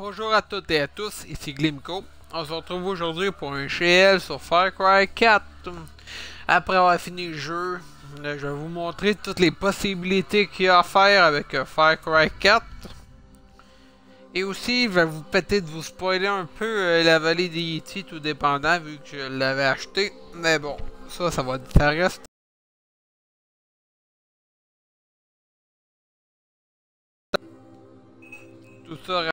Bonjour à toutes et à tous, ici Glimco. On se retrouve aujourd'hui pour un GL sur Far Cry 4. Après avoir fini le jeu, je vais vous montrer toutes les possibilités qu'il y a à faire avec euh, Far Cry 4. Et aussi, je vais vous peut-être vous spoiler un peu euh, la vallée des tout dépendant, vu que je l'avais acheté. Mais bon, ça, ça va, ça reste tout ça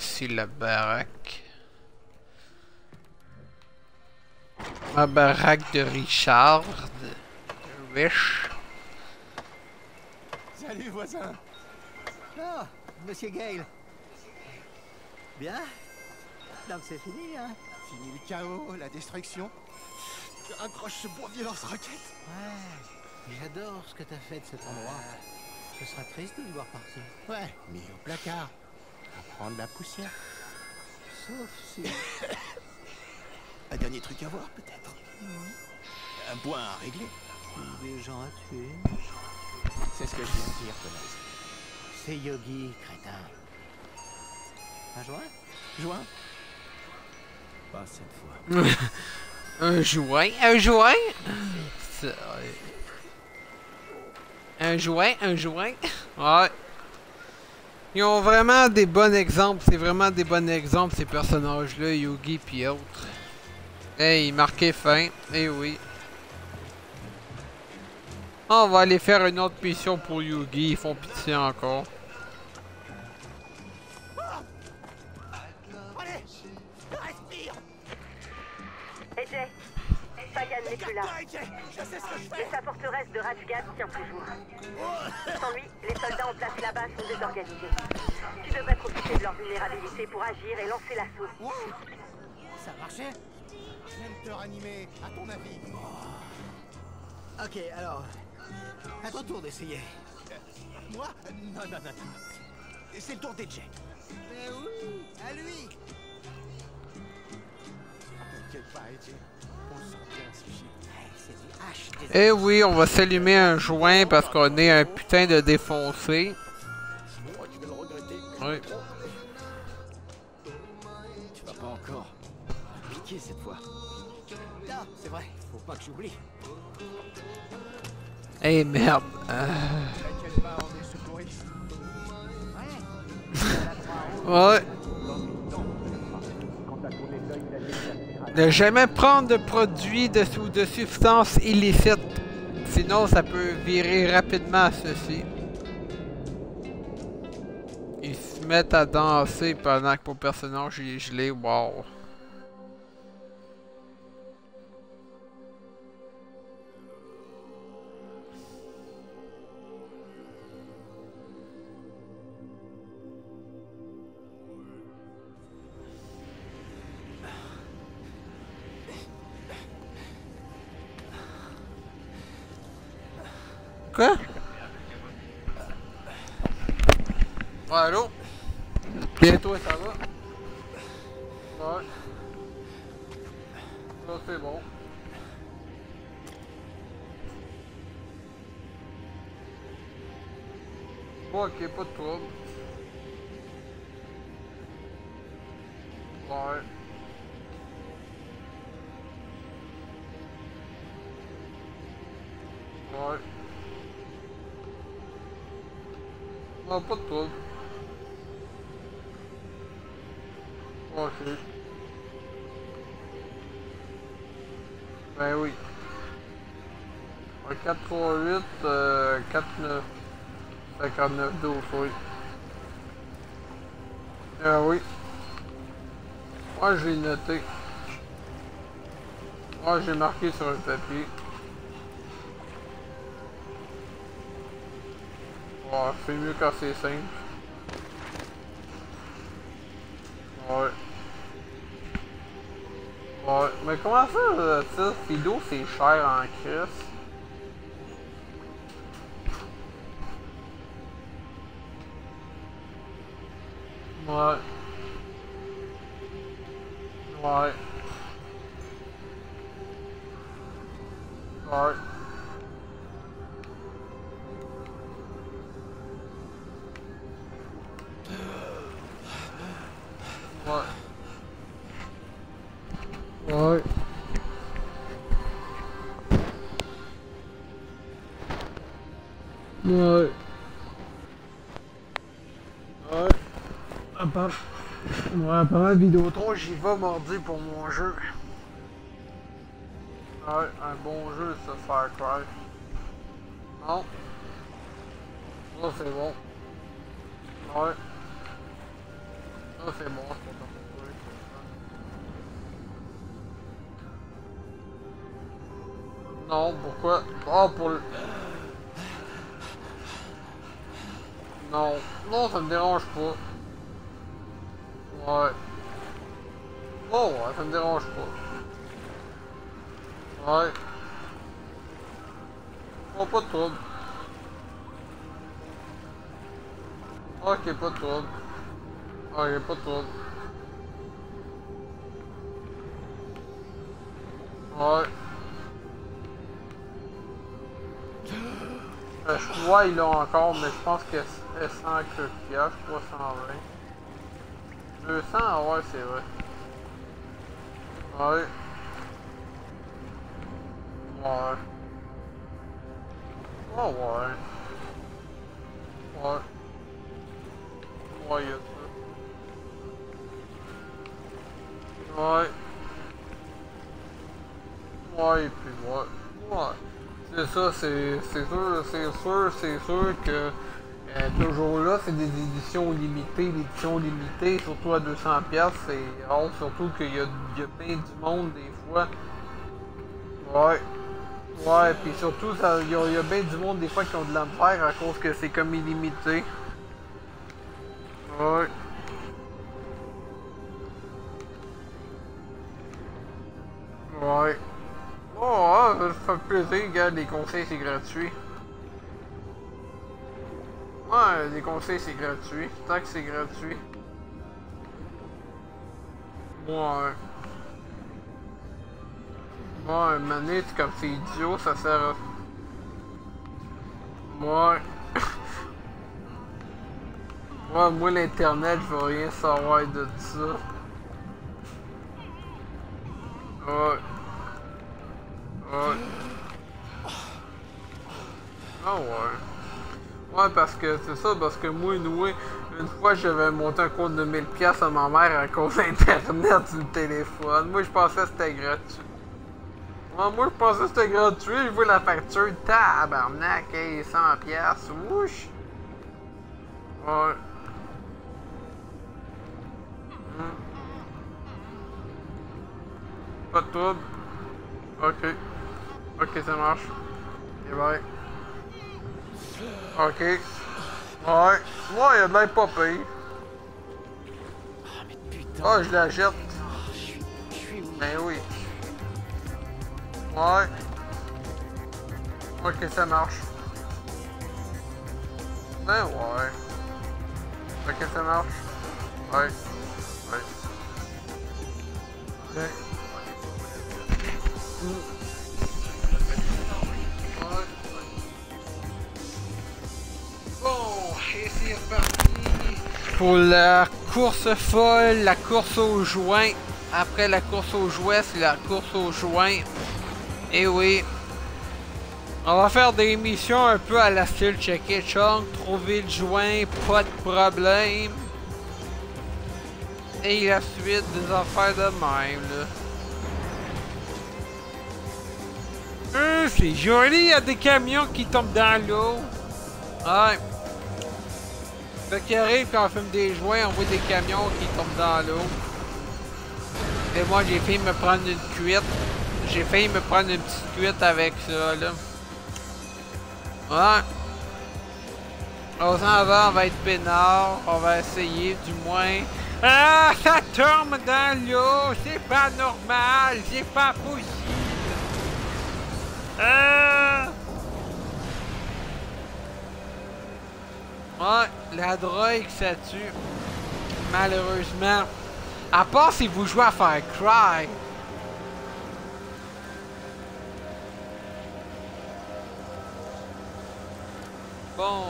voici la baraque. Ma baraque de Richard. de Rich. Salut voisin Ah, Monsieur Gale. Bien Donc c'est fini, hein Fini le chaos, la destruction. Je raccroche ce bourbier lance-roquette. Ouais, j'adore ce que t'as fait de cet endroit. Ce sera triste de le voir partir. Ouais, mis au placard. À prendre la poussière. Sauf si... Un dernier truc à voir peut-être. Un point à régler. des gens à tuer. C'est ce que je viens de dire, connasse. C'est Yogi, crétin. Un joint? Joint? Pas cette fois. Un joint, un joint? Un joint, un joint? Ouais. Ils ont vraiment des bons exemples. C'est vraiment des bons exemples ces personnages-là, Yogi puis autres. Hey, marqué fin. Eh oui. On va aller faire une autre mission pour Yugi. Ils font pitié encore. N'est plus là. Toi, Jay, Je sais ce que je Mais sa forteresse de Rajgat tient toujours. Sans lui, les soldats en place là-bas sont désorganisés. Tu devrais profiter de leur vulnérabilité pour agir et lancer l'assaut. Ça marchait? Je viens de te ranimer, à ton avis. Ok, alors... À ton tour d'essayer. Moi? Non, non, non, non. C'est le tour des Jay. Mais oui, à lui T'inquiète pas, Jay. Eh oui, on va s'allumer un joint parce qu'on est un putain de défoncé. Oui. Tu vas pas encore piquer cette fois. C'est vrai, faut pas que j'oublie. Eh merde. Euh. Ouais. Ne jamais prendre de produits de, ou de substances illicites. Sinon, ça peut virer rapidement à ceci. Ils se mettent à danser pendant que mon personnage est gelé. Wow. Quoi? Ouais, allô? Bientôt, ça va? Ouais. Ça, c'est bon. Bon, ok, Non, pas de trouble. Ok. Ben oui. Un 438, euh, 49, 59, 12, oui. Ah oui. Moi, j'ai noté. Moi, j'ai marqué sur un papier. Ouais, c'est mieux quand c'est simple. Ouais. Ouais, mais comment ça, euh, ça, Fido, c'est cher en crise? Ouais. Ouais. Ouais. Ouais. Ouais, à part Vidéotron, j'y vais mardi pour mon jeu. Ouais, un bon jeu, ça, Far Cry. Non. Ça, c'est bon. Ouais. Ça, c'est bon, c'est pas. Non, pourquoi? Ah, pour le... Non. Non, ça me dérange pas. Ouais. Oh, ça me dérange pas. Ouais. Oh, pas de trouble. Ok, pas de trouble. Ok, pas de trouble. Ouais. Euh, je vois, il l'a encore, mais je pense que c'est 100 coquillage, 320. 200, ah ouais, c'est vrai. Ouais. Ouais. Oh ouais. Ouais. Ouais, y'a ça. Ouais. Ouais, et puis ouais. Ouais. C'est ça, c'est sûr, c'est sûr, c'est sûr que euh, toujours là, c'est des éditions limitées. L'édition limitée, surtout à 200$, c'est rare, surtout qu'il y y a bien du monde des fois. Ouais. Ouais, puis surtout, il y, y a bien du monde des fois qui ont de l'enfer à cause que c'est comme illimité. Ouais. Ouais. Oh, ça fait plaisir, gars, les conseils c'est gratuit. Ouais, les conseils c'est gratuit. Tant que c'est gratuit. Ouais. Ouais, manette comme c'est idiot, ça sert à... Ouais. ouais, moi l'internet, je veux rien savoir de ça. Ouais. Ouais. Ah ouais. Ouais, parce que c'est ça, parce que moi, une fois, j'avais monté un compte de 1000$ piastres à ma mère à cause d'Internet du téléphone. Moi, je pensais que c'était gratuit. Moi, je pensais que c'était gratuit. Je vois la facture, tabarnak, hey, 100$, piastres, wouch. Ouais. Pas de trouble. Ok. Ok, ça marche. Et bye. Ok. Ouais. Ouais, il a de l'air pas pire. Ah, mais putain. Ah, je la jette. Je suis. Je suis où? Ben oui. Ouais. Ok, ça marche. Ben ouais. Ok, ça marche. Ouais. Ouais. Ben. Ouais. C'est reparti pour la course folle, la course aux joints. Après la course aux jouets, c'est la course aux joints. Et oui. On va faire des missions un peu à la style Check It Chunk, trouver le joint, pas de problème. Et la suite des affaires de même, là. Hum, c'est joli, il y a des camions qui tombent dans l'eau. Ouais. Fait qu'il arrive quand on fume des joints, on voit des camions qui tombent dans l'eau. Et moi, j'ai failli me prendre une cuite. J'ai failli me prendre une petite cuite avec ça, là. Ouais. S'en va, on va être peinard. On va essayer, du moins. Ah, ça tombe dans l'eau, c'est pas normal, c'est pas possible. Ah! Ouais, la drogue, ça tue. Malheureusement. À part si vous jouez à Far Cry. Bon.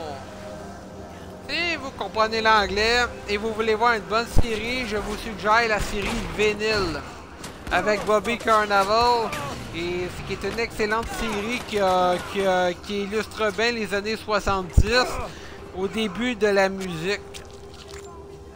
Si vous comprenez l'anglais et vous voulez voir une bonne série, je vous suggère la série Vinyl avec Bobby Carnaval. Et ce qui est une excellente série qui illustre bien les années 70 au début de la musique.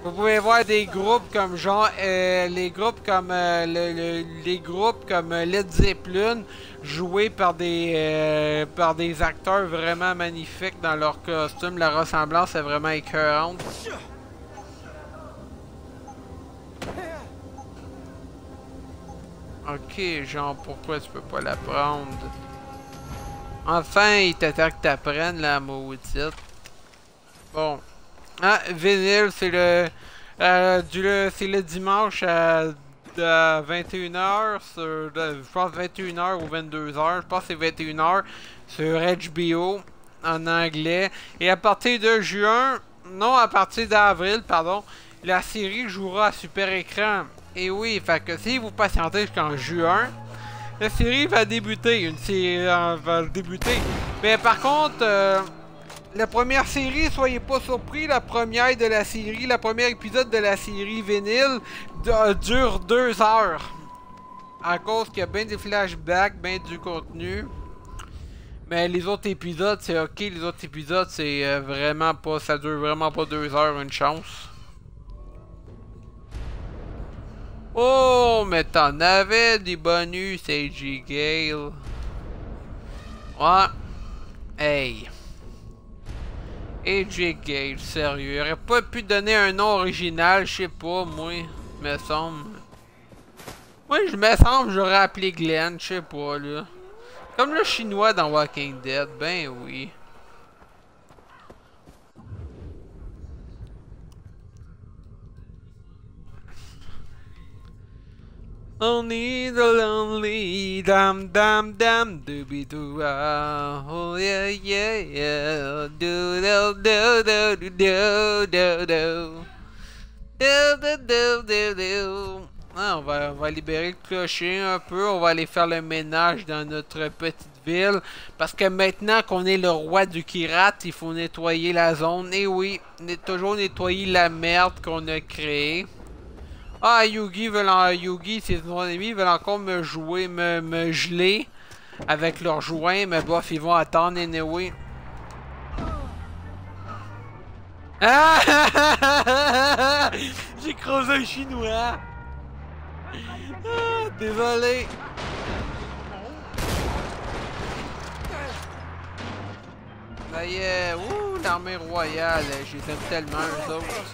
Vous pouvez voir des groupes comme genre euh, les groupes comme euh, les groupes comme Led Zeppelin joués par des euh, par des acteurs vraiment magnifiques dans leur costume. La ressemblance est vraiment écœurante. Ok, genre pourquoi tu peux pas la prendre? Enfin, il t'attend que t'apprennes la maudite. Bon. Ah, vinyle, c'est le, euh, c'est le dimanche à, 21h, sur, je pense 21h ou 22h, je pense que c'est 21h sur HBO en anglais. Et à partir de juin, non, à partir d'avril, pardon, la série jouera à super écran. Et oui, fait que si vous patientez jusqu'en juin, la série va débuter. Une série euh, va débuter. Mais par contre, euh, la première série, soyez pas surpris, la première de la série, la première épisode de la série Vénile dure deux heures. À cause qu'il y a bien des flashbacks, bien du contenu. Mais les autres épisodes, c'est ok. Les autres épisodes, c'est euh, vraiment pas. Ça dure vraiment pas deux heures, une chance. Oh, mais t'en avais des bonus, AG Gale. Ouais. Hey. AJ Gale, sérieux. Il aurait pas pu donner un nom original, je sais pas, moi. Me semble. Moi, je me semble j'aurais appelé Glenn, je sais pas, là. Comme le chinois dans Walking Dead, ben oui. Lonely doo ah oh yeah yeah ah, on va, on va libérer le clocher un peu, on va aller faire le ménage dans notre petite ville. Parce que maintenant qu'on est le roi du Kirat, il faut nettoyer la zone. Et oui, toujours nettoyer la merde qu'on a créée. Ah, Yugi veulent en... Yugi, ses ennemis veulent encore me jouer, me, me geler avec leurs joints, mais bof, ils vont attendre anyway. Ah! J'ai creusé un chinois! Ah, désolé! Ça y est, ouh, l'armée royale, je les aime tellement eux autres.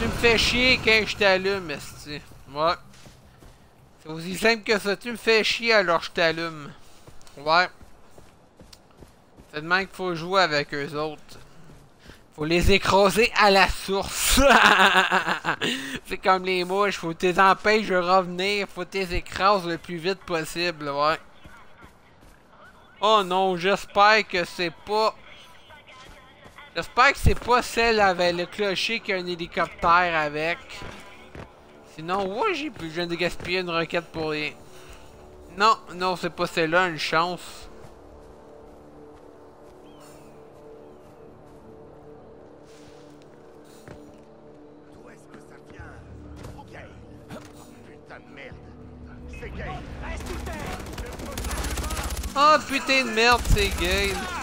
Tu me fais chier quand je t'allume, esti. Ouais. C'est aussi simple que ça. Tu me fais chier alors je t'allume. Ouais. C'est de même qu'il faut jouer avec eux autres. Faut les écraser à la source. C'est comme les mouches. Faut les empêches de revenir. Faut les écrases le plus vite possible. Ouais. Oh non, j'espère que c'est pas J'espère que c'est pas celle avec le clocher qui a un hélicoptère avec. Sinon, ouais, j'ai plus, je viens de gaspiller une roquette pour rien. Non, non, c'est pas celle-là, une chance. Oh putain de merde, c'est Gale.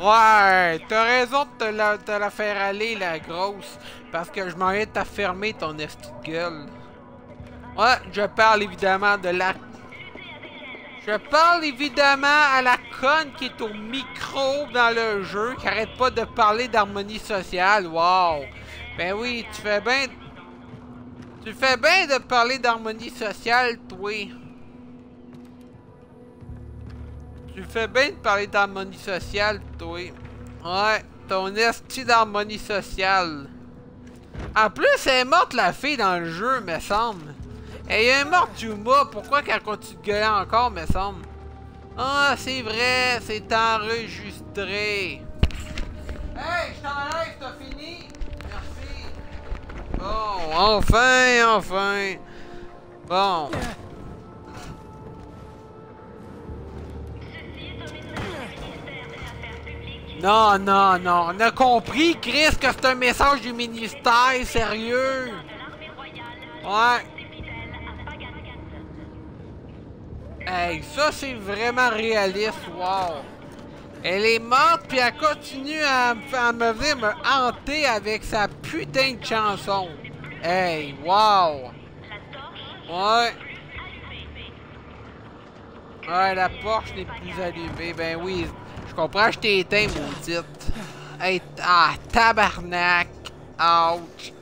Ouais, t'as raison de te la, faire aller, la grosse. Parce que je m'en viens de t'affermer ton esti de gueule. Ouais, je parle évidemment de la... Je parle évidemment à la conne qui est au micro dans le jeu, qui arrête pas de parler d'harmonie sociale. Wow! Ben oui, tu fais bien. Tu fais bien de parler d'harmonie sociale, toi. Tu fais bien de parler d'harmonie sociale, toi. Ouais, ton esti d'harmonie sociale. En plus, elle est morte la fille dans le jeu, me semble. Elle est morte Yuma, pourquoi qu'elle continue de gueuler encore, me semble? Ah, c'est vrai, c'est enregistré. Hey, je t'enlève, t'as fini? Merci. Bon, enfin, enfin. Bon. Non, non, non. On a compris, Chris, que c'est un message du ministère, sérieux. Ouais. Hey, ça c'est vraiment réaliste, wow. Elle est morte puis elle continue à, me- à me venir me hanter avec sa putain de chanson. Hey, wow. Ouais. Ouais, la Porsche n'est plus allumée. Ben oui, comprends, je t'ai éteint, maudite. Hey, ah, tabarnak. Ouch.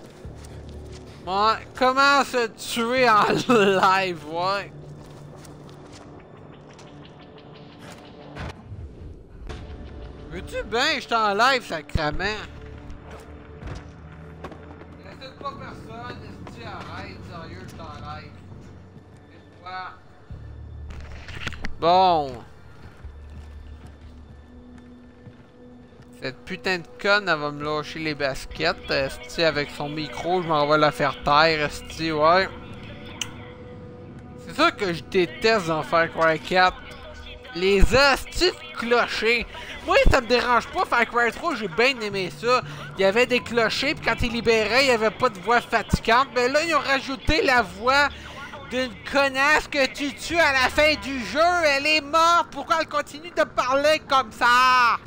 Comment se tuer en live, ouais. Veux-tu bien, je t'en live, sacrament? Bon. Cette putain de conne, elle va me lâcher les baskets. Esti, avec son micro, je m'en vais la faire taire, Esti, ouais. C'est ça que je déteste dans Far Cry 4. Les astis de clochers. Moi, ça me dérange pas. Far Cry 3, j'ai bien aimé ça. Il y avait des clochers, puis quand ils libéraient, il y avait pas de voix fatigante. Mais là, ils ont rajouté la voix d'une connasse que tu tues à la fin du jeu. Elle est morte. Pourquoi elle continue de parler comme ça?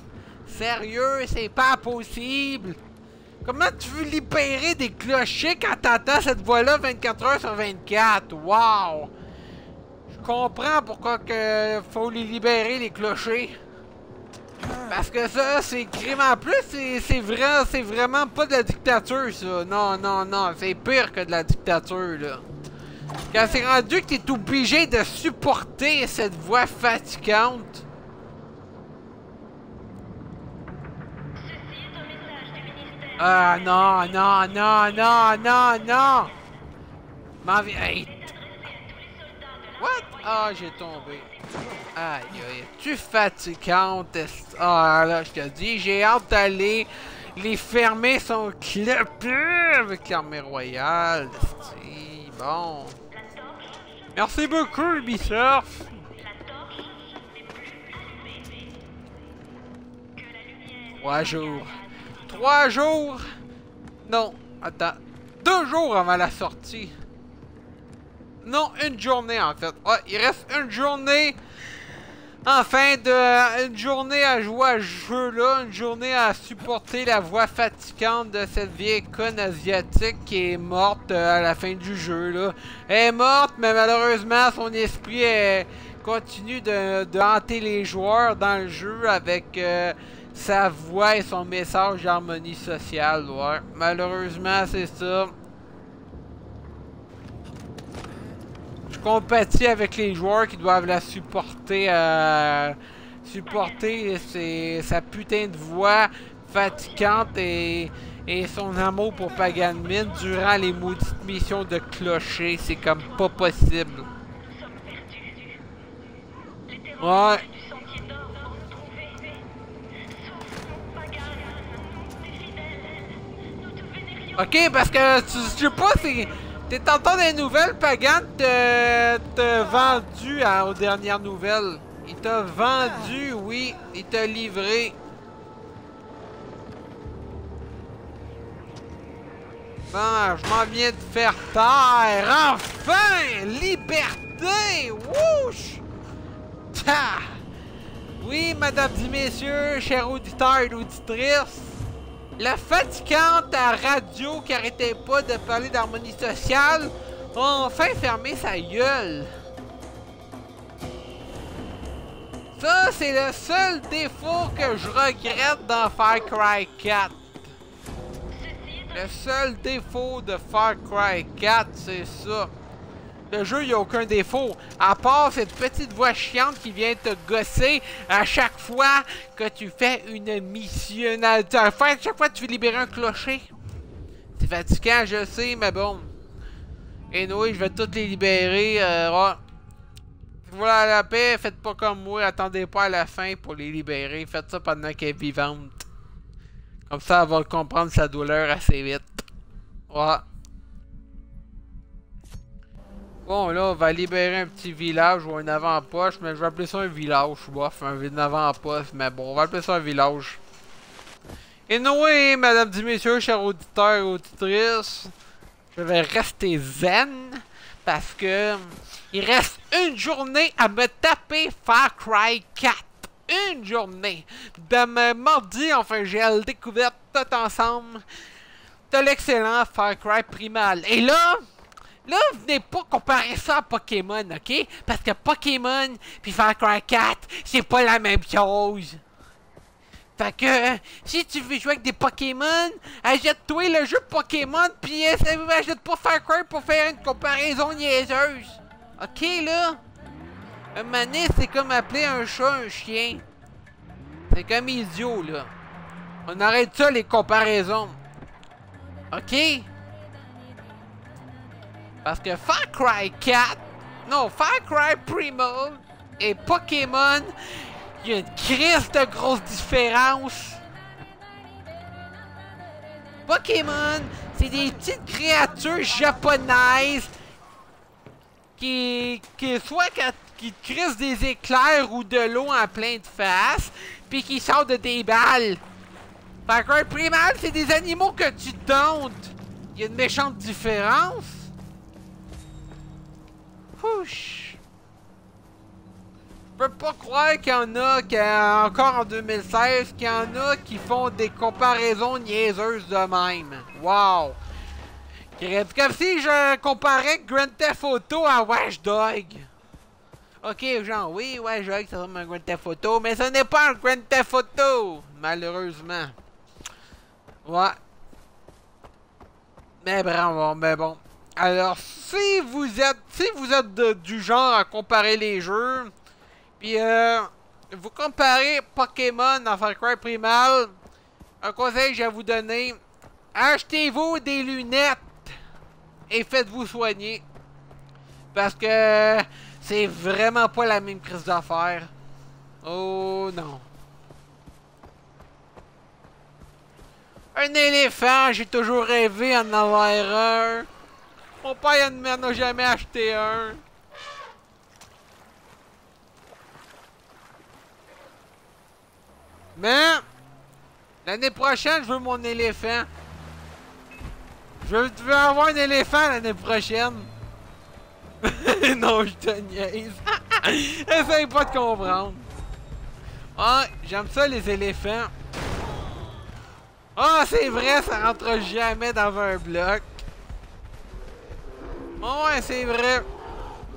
Sérieux, c'est pas possible. Comment tu veux libérer des clochers quand t'entends cette voix-là 24 heures sur 24? Wow! Je comprends pourquoi que faut les libérer, les clochers. Parce que ça, c'est crime en plus, c'est vrai, c'est vraiment pas de la dictature, ça. Non, non, non, c'est pire que de la dictature, là. Quand c'est rendu que t'es obligé de supporter cette voix fatigante. Ah non, non, non, non, non, non! M'en hey. What? Ah, j'ai tombé. Aïe, aïe. Tu fatigante. Ah là, je te dis, j'ai hâte d'aller. Les fermés sont clapés avec l'armée royale. Bon. Merci beaucoup, Ubisoft. Trois jours. Trois jours? Non, attends. Deux jours avant la sortie. Non, une journée en fait. Ouais, il reste une journée. Enfin, de, une journée à jouer à ce jeu-là, une journée à supporter la voix fatigante de cette vieille conne asiatique qui est morte euh, à la fin du jeu. Là. Elle est morte, mais malheureusement, son esprit continue de, de hanter les joueurs dans le jeu avec euh, sa voix et son message d'harmonie sociale. Ouais. Malheureusement, c'est ça. Je compatis avec les joueurs qui doivent la supporter euh, supporter ses- sa putain de voix fatigante et, et son amour pour Pagan Min durant les maudites missions de clocher. C'est comme pas possible. Ouais. Ok, parce que tu, sais pas si t'es entendu des nouvelles, Pagan te, te vendu aux dernières nouvelles. Il t'a vendu, oui, il t'a livré. Je m'en viens de faire taire. Enfin! Liberté! Wouch! Ta! Oui, mesdames et messieurs, chers auditeurs et auditrices, la fatigante à radio qui arrêtait pas de parler d'harmonie sociale a enfin fermé sa gueule. Ça, c'est le seul défaut que je regrette dans Far Cry 4. Le seul défaut de Far Cry 4, c'est ça. Le jeu, il a aucun défaut. À part cette petite voix chiante qui vient te gosser à chaque fois que tu fais une mission. À chaque fois que tu veux libérer un clocher. C'est fatigant, je sais, mais bon. Et oui, je vais toutes les libérer. Euh. Voilà la paix, faites pas comme moi, attendez pas à la fin pour les libérer. Faites ça pendant qu'elle est vivante. Comme ça, elle va comprendre sa douleur assez vite. Bon, là, on va libérer un petit village ou un avant-poste, mais je vais appeler ça un village, bof, un avant-poste, mais bon, on va appeler ça un village. Et oui, mesdames et messieurs, chers auditeurs et auditrices, je vais rester zen, parce que il reste une journée à me taper Far Cry 4. Une journée. Demain mardi, enfin, j'ai la découverte tout ensemble de l'excellent Far Cry Primal. Et là, là, venez pas comparer ça à Pokémon, ok? Parce que Pokémon puis Far Cry 4, c'est pas la même chose. Fait que, si tu veux jouer avec des Pokémon, achète-toi le jeu Pokémon, puis achète pas Far Cry pour faire une comparaison niaiseuse. Ok, là? Un mané, c'est comme appeler un chat un chien. C'est comme idiot, là. On arrête ça, les comparaisons. Ok? Parce que Far Cry 4, non, Far Cry Primo et Pokémon, il y a une crise de grosse différence. Pokémon, c'est des petites créatures japonaises qui, qui soit qui crissent des éclairs ou de l'eau en plein de face, puis qui sortent de des balles. Fait qu'un primal, c'est des animaux que tu domptes. Il y a une méchante différence. Fouch. Je peux pas croire qu'il y en a, qui encore en 2016, qu'il y en a qui font des comparaisons niaiseuses de même. Wow! Comme si je comparais Grand Theft Auto à Watch Dog. Ok, genre, oui, Watch Dog, ça ressemble un Grand Theft Auto, mais ce n'est pas un Grand Theft Auto, malheureusement. Ouais. Mais bravo, mais bon. Alors, si vous êtes, si vous êtes du genre à comparer les jeux, puis euh, vous comparez Pokémon dans Far Cry Primal, un conseil que je vais vous donner, achetez-vous des lunettes et faites-vous soigner. Parce que c'est vraiment pas la même crise d'affaires. Oh non. Un éléphant, j'ai toujours rêvé en avoir un. Mon père n'en a jamais acheté un. Mais, l'année prochaine, je veux mon éléphant. Je veux, avoir un éléphant l'année prochaine. non, je te niaise. Essaye pas de comprendre. Ah, j'aime ça les éléphants. Ah, c'est vrai, ça rentre jamais dans un bloc. Ouais, c'est vrai.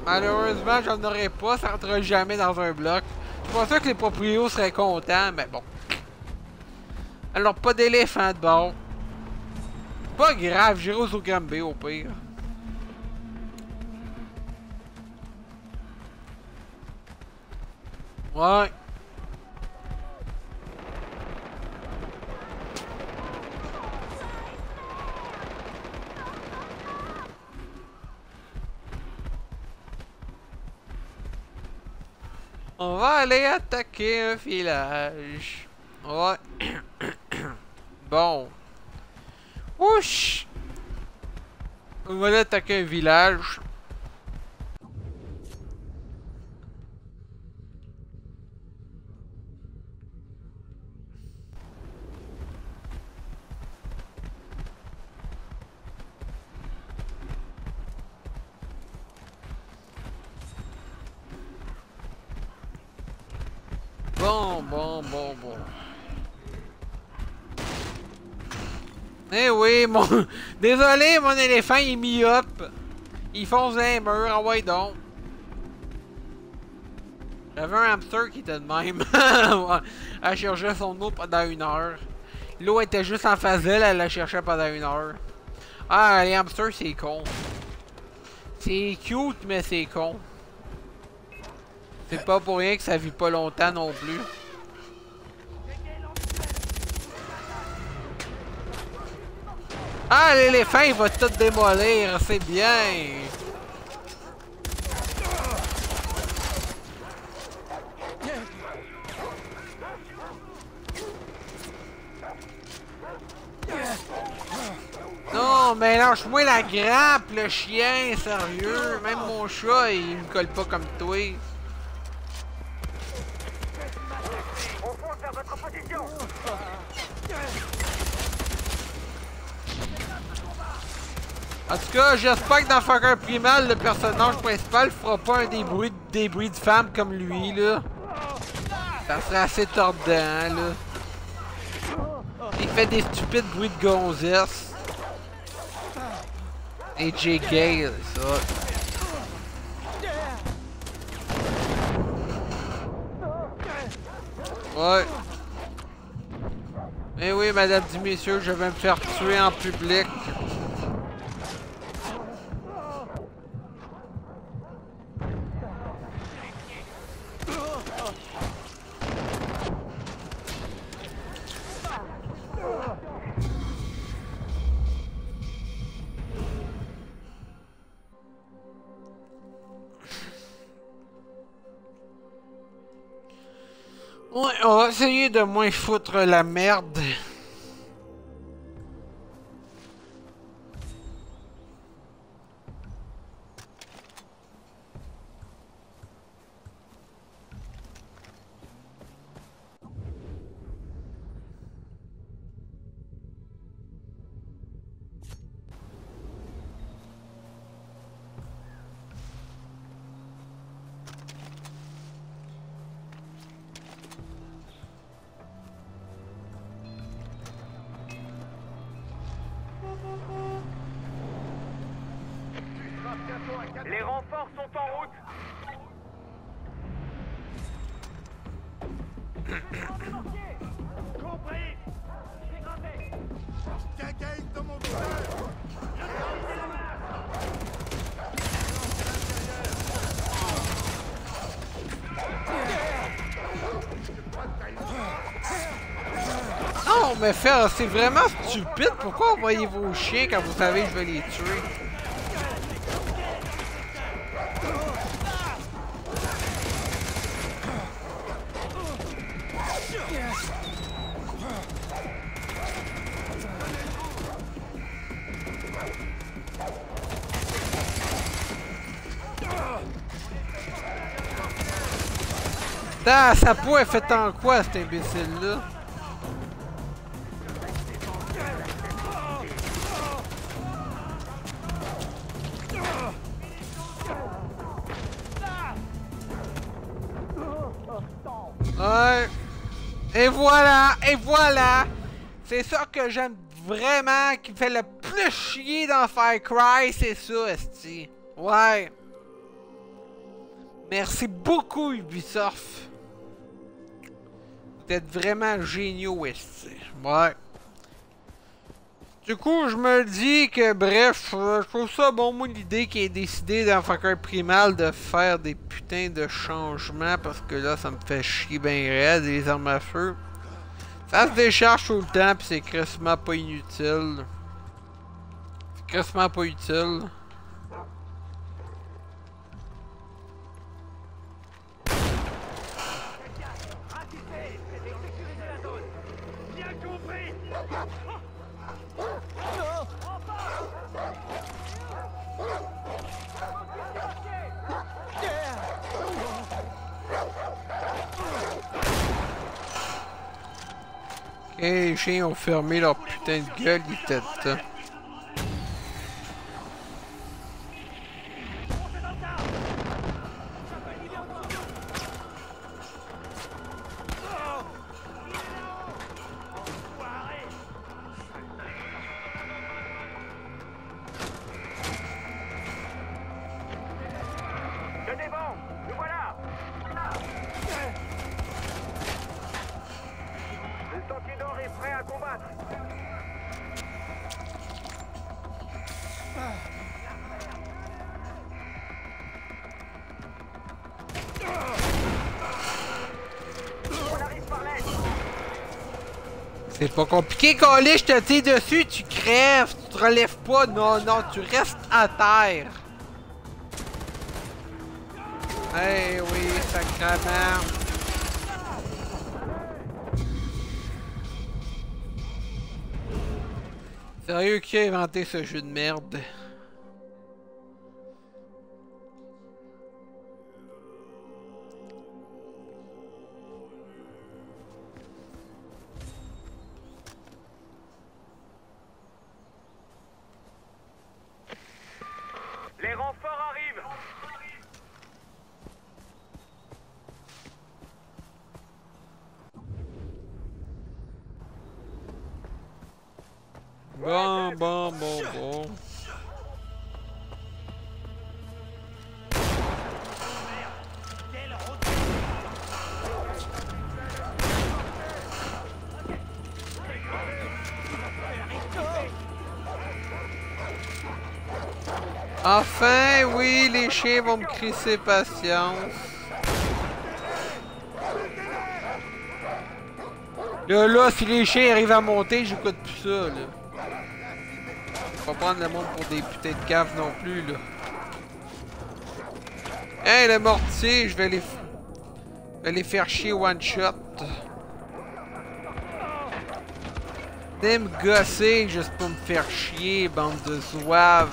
Malheureusement, j'en aurais pas, ça rentre jamais dans un bloc. Je pense que les proprios seraient contents, mais bon. Alors, pas d'éléphant de bon. Pas grave, j'irai au Gambé au pire. Ouais. On va aller attaquer un village. Ouais. bon. Ouch! On va aller attaquer un village. Bon, bon, bon. Eh oui, mon... Désolé, mon éléphant, il myope. Il fonce un mur, ah ouais donc. J'avais un hamster qui était de même. Elle cherchait son eau pendant une heure. L'eau était juste en face d'elle, elle la cherchait pendant une heure. Ah, les hamsters, c'est con. C'est cute, mais c'est con. C'est pas pour rien que ça vit pas longtemps non plus. Ah, l'éléphant, il va tout démolir, c'est bien. Non, mais lâche-moi la grappe, le chien, sérieux. Même mon chat, il me colle pas comme toi. En tout cas, j'espère que dans Cry Primal, le personnage principal fera pas un bruits de femme comme lui, là. Ça serait assez tordant, là. Il fait des stupides bruits de gonzesse. Et J. Gay, ça. Ouais. Eh oui, madame dit messieurs, je vais me faire tuer en public. De moins foutre la merde. C'est vraiment stupide. Pourquoi envoyez vos chiens quand vous savez que je vais les tuer? Ah, sa peau est faite en quoi, cet imbécile-là? Et voilà. C'est ça que j'aime vraiment, qui me fait le plus chier dans Far Cry, c'est ça, esti. Ouais. Merci beaucoup, Ubisoft. Vous êtes vraiment géniaux, esti. Ouais. Du coup, je me dis que, bref, euh, je trouve ça bon, moi, l'idée qui est décidé dans Far Cry Primal de faire des putains de changements, parce que là, ça me fait chier bien raide, les armes à feu. Ça se décharge tout le temps, pis c'est crissement pas inutile. C'est crissement pas utile. Ok, les chiens ont fermé leur putain de gueule, ils étaient C'est pas compliqué, Colin, je te tire dessus, tu crèves, tu te relèves pas, non, non, tu restes à terre. Eh oui, sacrément. Sérieux, qui a inventé ce jeu de merde? Chiens vont me crisser patience. Là, là, si les chiens arrivent à monter, j'écoute plus ça, là. Faut pas prendre le monde pour des putains de caves non plus, là. Hey, le mortier, je vais les... je vais les faire chier one shot. Venez me gosser juste pour me faire chier, bande de zouaves.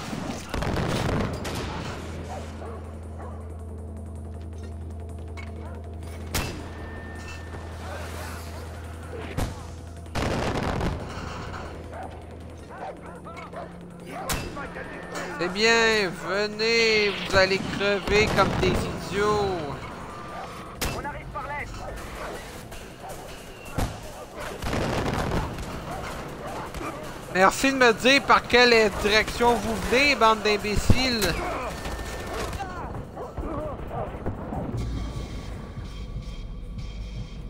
Bien, venez, vous allez crever comme des idiots. On arrive par l'est. Merci de me dire par quelle direction vous venez, bande d'imbéciles.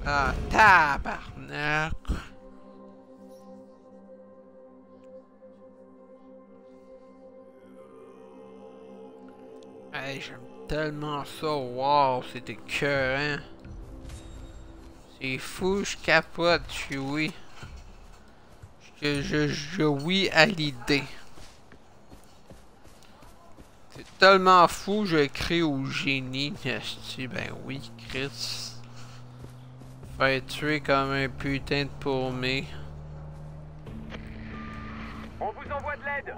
Ah, tabarnak. J'aime tellement ça. Wow, c'était écœurant. C'est fou, je capote, je oui. Je, je, oui à l'idée. C'est tellement fou, je crie au génie. Esti, ben oui, Chris. Faire tuer comme un putain de paumé. On vous envoie de l'aide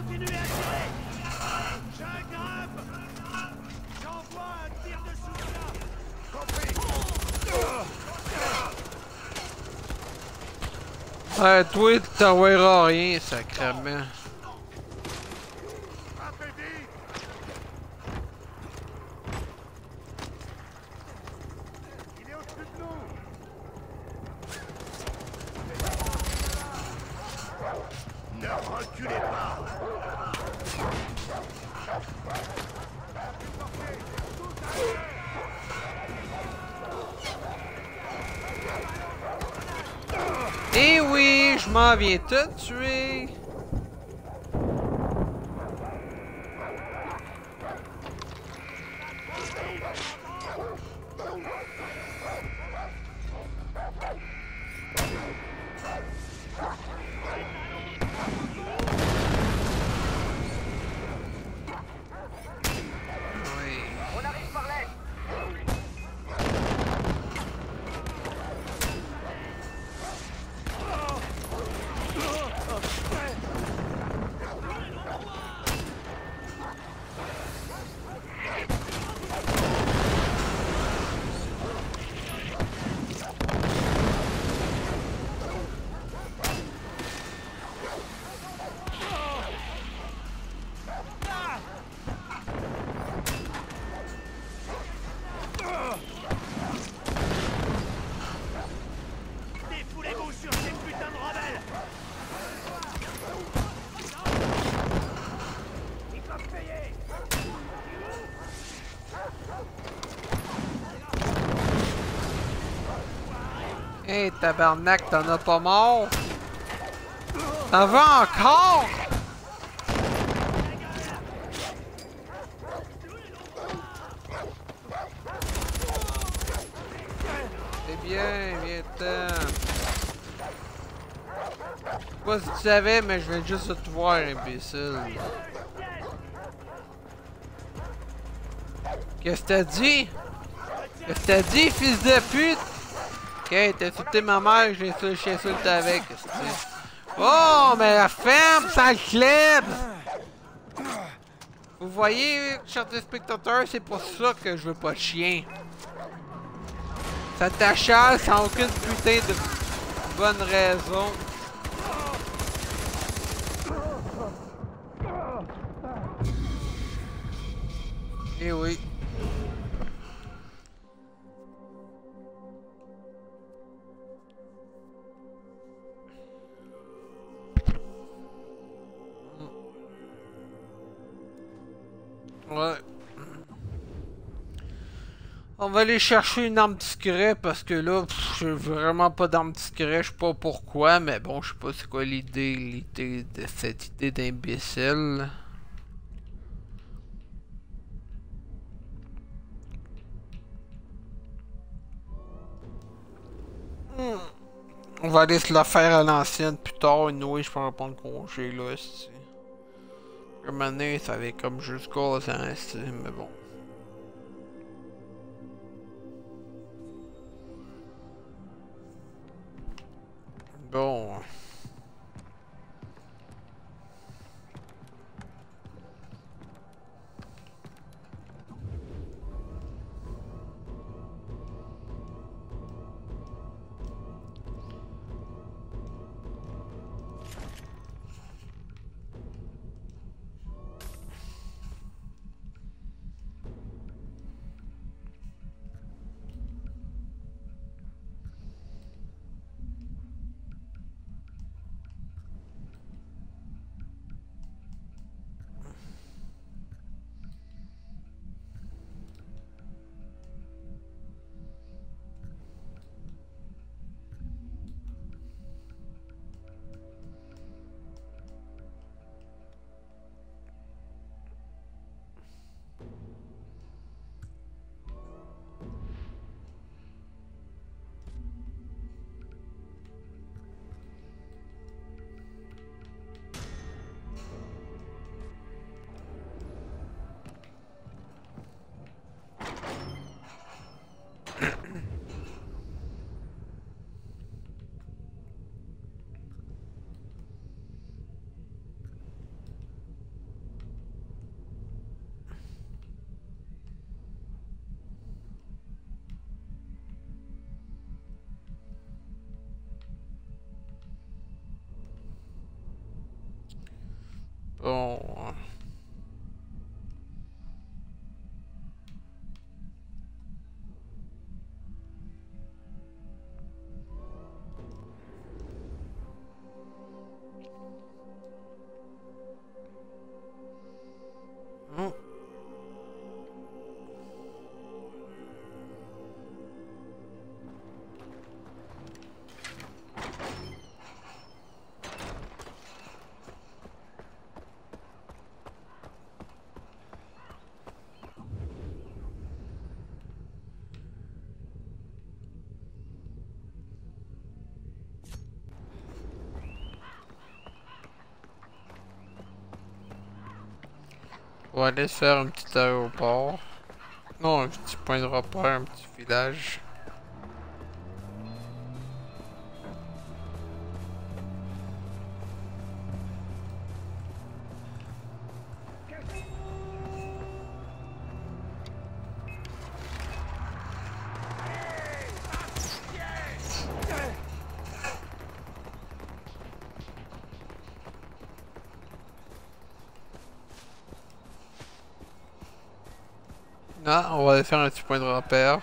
Continuez à tirer. J'aggrave. J'envoie un tir de soutien. Compris. Ouais, toi, tu t'enverras rien, sacrément. Frappez vite Il est au-dessus de nous Ne reculez pas Eh oui, je m'en viens te tuer. Oui. On arrive par l'est. Défoulez-vous sur ces putains de rebelles Ils doivent payer Hey, tabarnak, t'en as pas mort? Ça va encore? C'est bien, viens-t'en. Je sais pas si tu savais, mais je viens juste te voir, imbécile. Qu'est-ce que t'as dit? Qu'est-ce que t'as dit, fils de pute? Ok, t'as insulté ma mère, je l'ai insulté avec. Oh, mais la ferme, ça club! Vous voyez, chers spectateurs, c'est pour ça que je veux pas de chien. Ça t'achale sans aucune putain de bonne raison. Eh oui. Ouais. On va aller chercher une arme discret parce que là, j'ai vraiment pas d'arme discret, je sais pas pourquoi, mais bon, je sais pas c'est quoi l'idée, l'idée de cette idée d'imbécile. Hmm. On va aller se la faire à l'ancienne plus tard, une oui, je peux prendre congé là, si. Un ça avait comme juste cause mais. Bon. Bon. On va aller faire un petit aéroport. Non, un petit point de repère, un petit village. Faire un petit point de repère.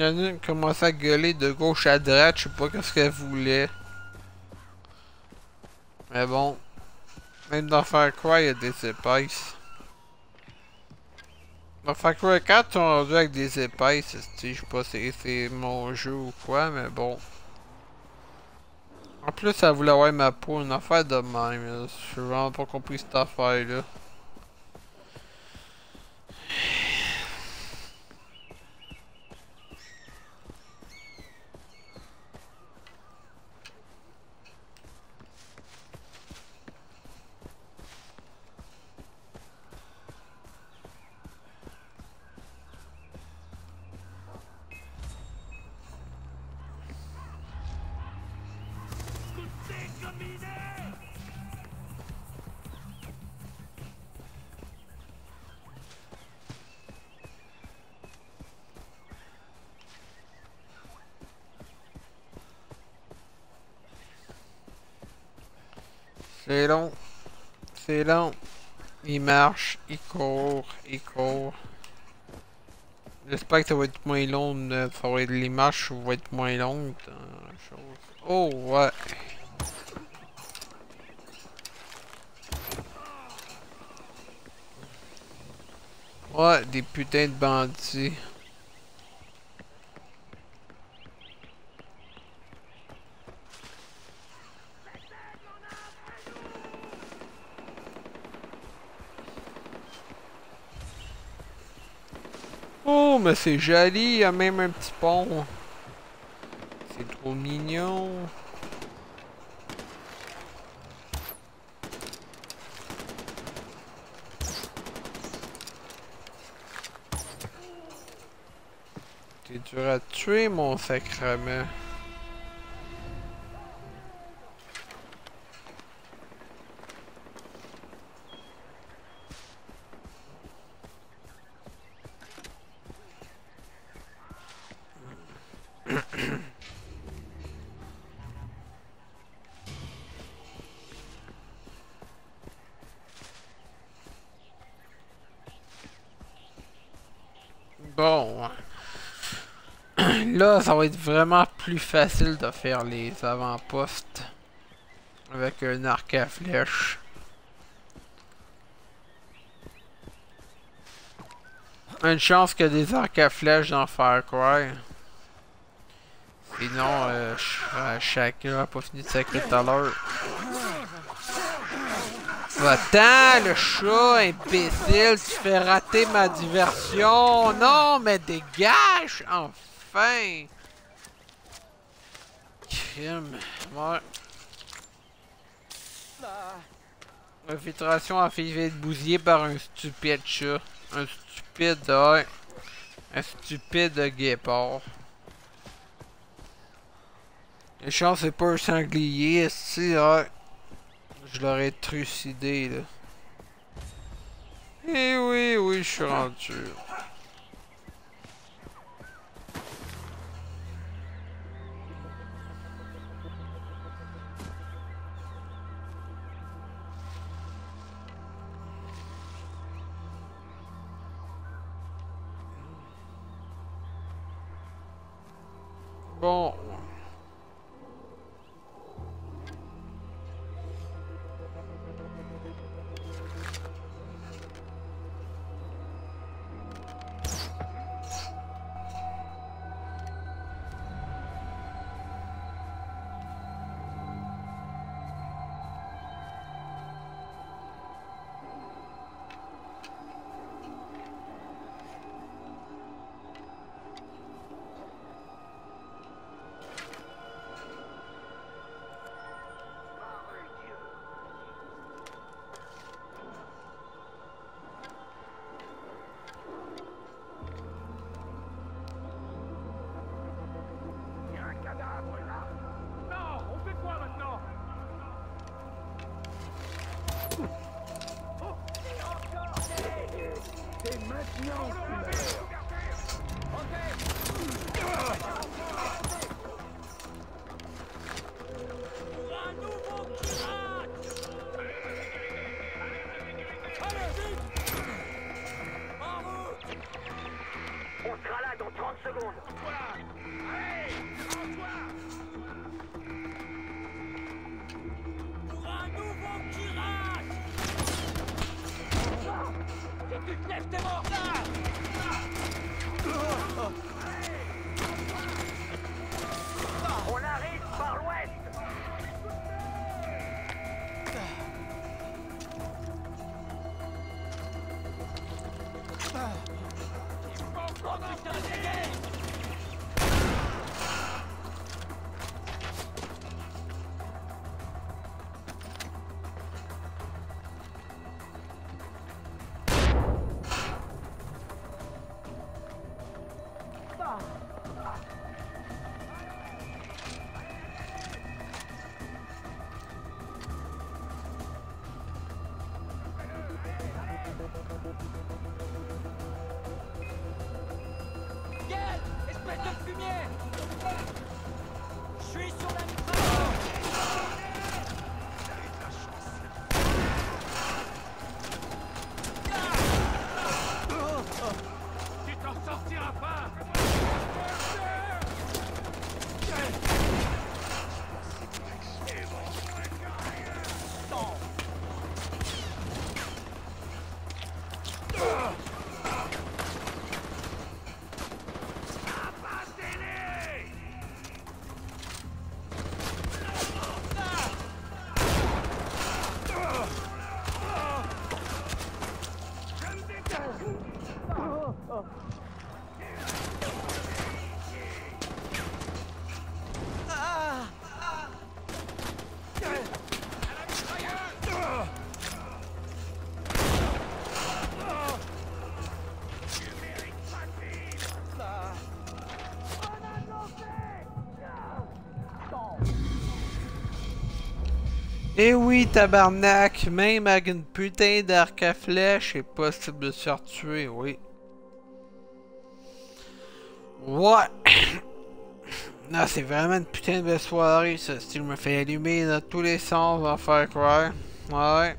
Il y en a une qui commençait à gueuler de gauche à droite, je sais pas qu'est-ce qu'elle voulait. Mais bon. Même dans Far Cry, il y a des épaisses. Dans Far Cry 4, on rendu avec des épaisses, je sais pas si c'est mon jeu ou quoi, mais bon. En plus, elle voulait avoir ma peau, une affaire de même. Je suis vraiment pas compris cette affaire-là. C'est long. C'est long. Il marche, il court, il court. J'espère que ça va être moins long, ça va être l'image va être moins longue. Oh ouais. Ouais, des putains de bandits. Oh, mais c'est joli, il y a même un petit pont. C'est trop mignon. T'es dur à tuer, mon sacrement. Va être vraiment plus facile de faire les avant-postes avec un arc à flèche. Une chance que des arcs à flèche dans Far Cry. Sinon, euh, chacun a pas fini de sacrer tout à l'heure. Va-t'en, le chat, imbécile, tu fais rater ma diversion. Non, mais dégage, enfin. Crime. Ouais. Infiltration a fait être bousillé par un stupide chat. Un stupide. Un stupide guépard. Les chances c'est pas un sanglier, si, ouais. Je l'aurais trucidé, là. Eh oui, oui, je suis rendu. Eh oui, tabarnak, même avec une putain d'arc à flèche, c'est possible de se faire tuer, oui. Ouais. Non, c'est vraiment une putain de belle soirée, ce style me fait allumer dans tous les sens, va faire croire. Ouais.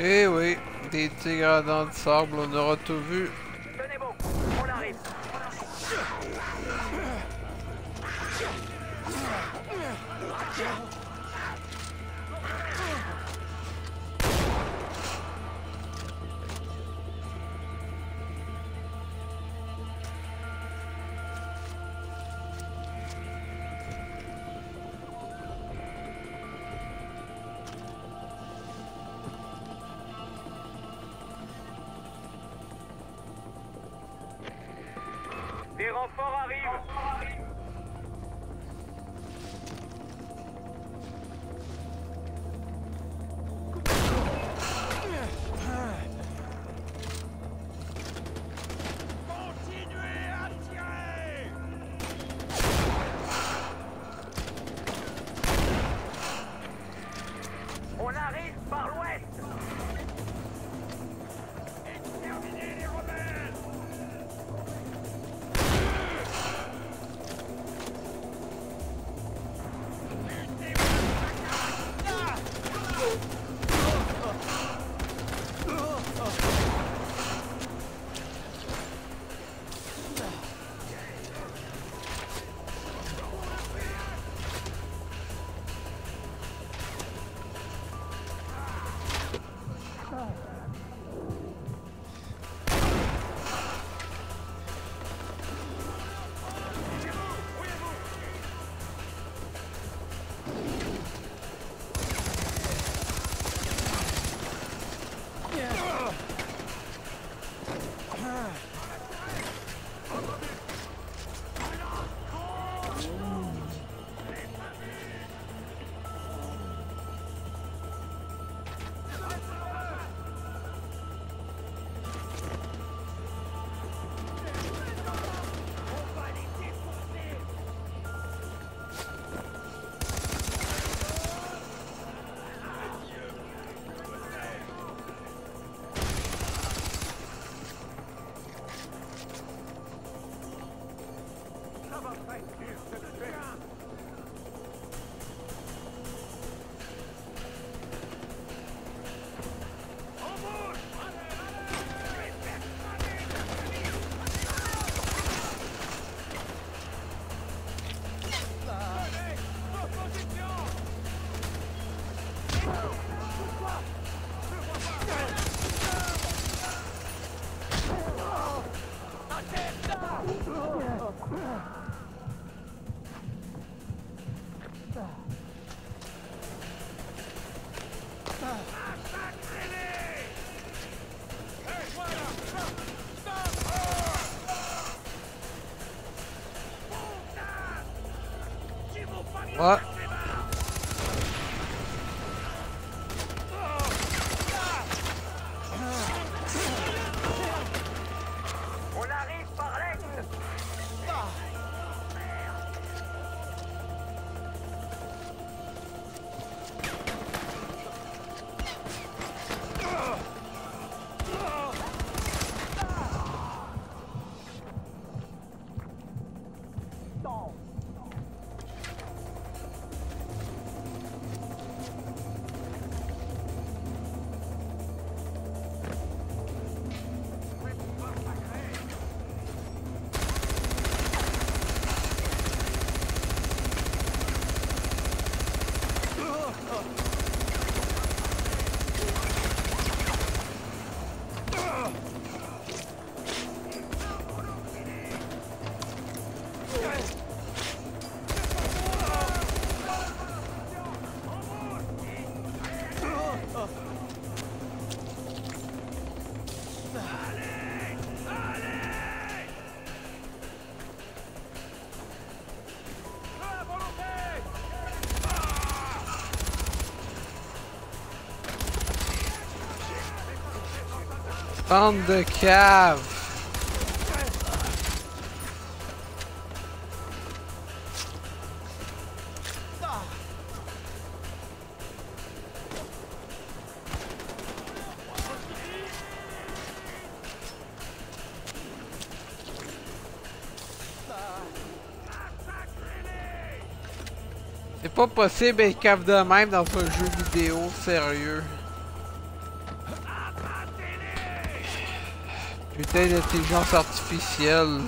Eh oui, des tigres à dents de sable, on aura tout vu. Ouais. On Bande de cave. C'est pas possible être cave de même dans un jeu vidéo, sérieux. Putain d'intelligence artificielle.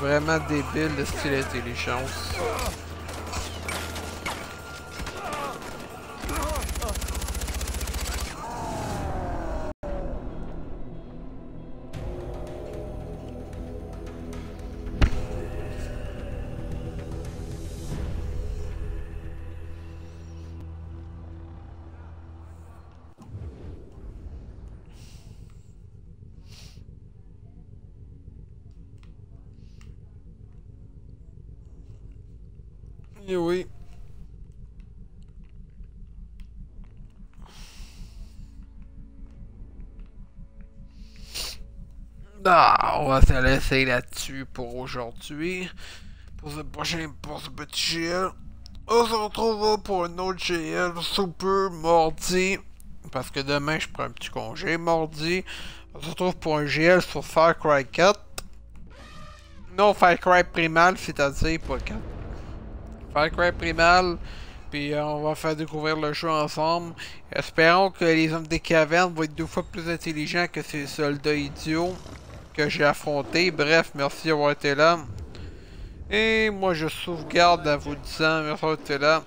Vraiment débile de style intelligence. Va se laisser là-dessus pour aujourd'hui. Pour ce prochain, pour ce petit GL. On se retrouvera pour un autre GL super mardi. Parce que demain, je prends un petit congé mardi. On se retrouve pour un GL sur Far Cry 4. Non, Far Cry Primal, c'est-à-dire pas 4. Far Cry Primal. Puis euh, on va faire découvrir le jeu ensemble. Espérons que les hommes des cavernes vont être deux fois plus intelligents que ces soldats idiots que j'ai affrontés. Bref, merci d'avoir été là. Et moi je sauvegarde en vous disant merci d'avoir été là.